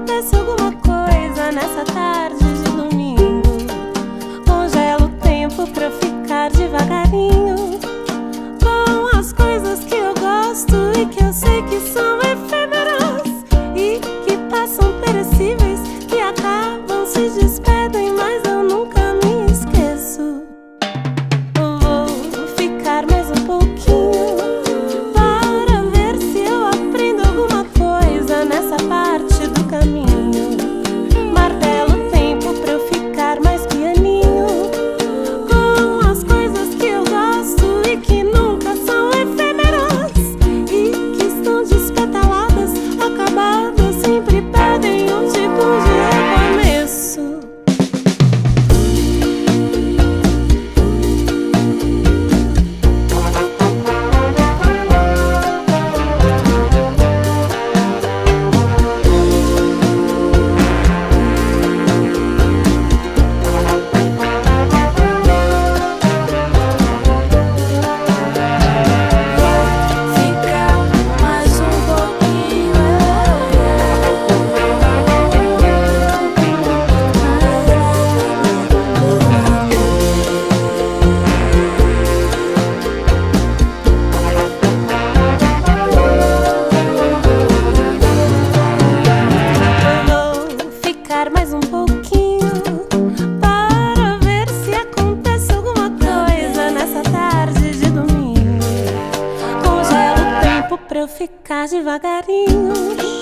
acontece alguma coisa nessa tarde de domingo. Congela o tempo pra ficar devagarinho. pra eu ficar devagarinho.